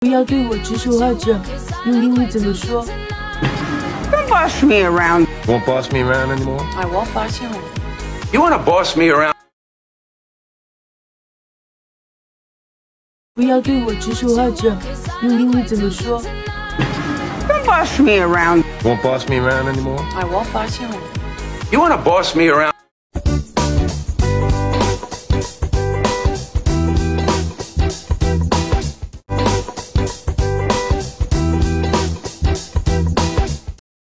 不要对我指手画脚，用英语怎么说？Don't boss me around. Won't boss me around anymore? I won't boss you. You wanna boss me around? 不要对我指手画脚，用英语怎么说？Don't boss me around. Won't boss me around anymore? I won't boss you. You wanna boss me around?